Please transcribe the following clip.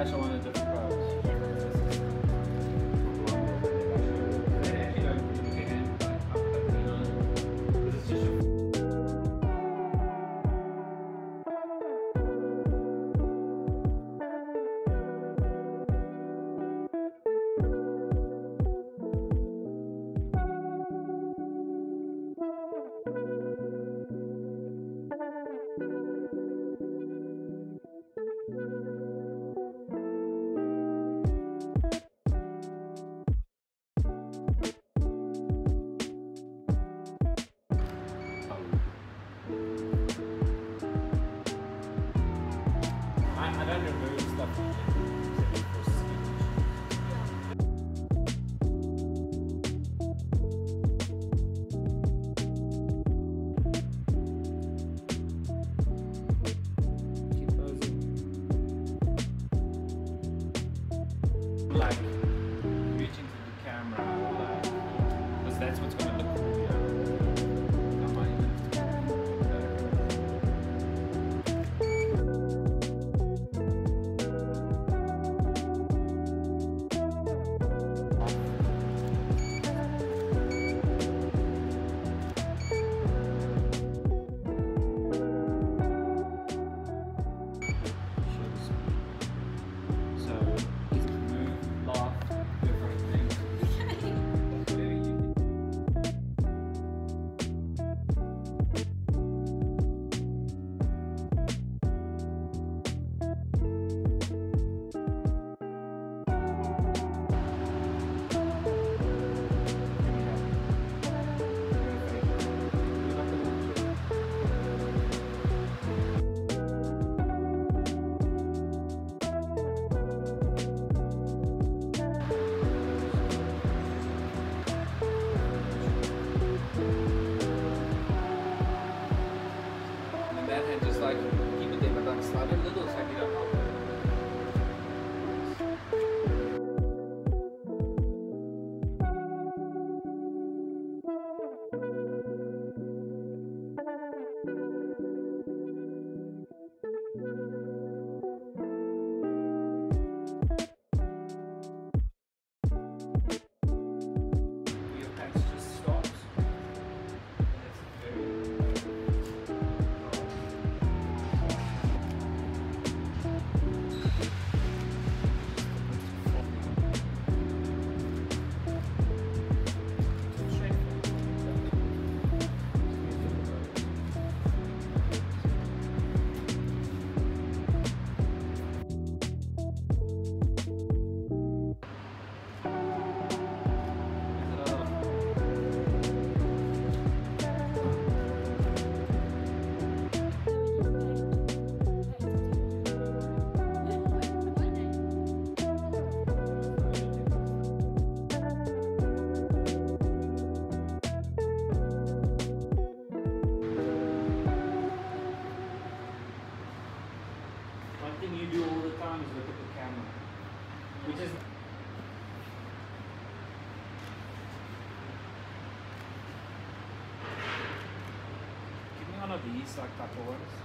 I actually wanted to I, don't remove stuff like de isso, há anos.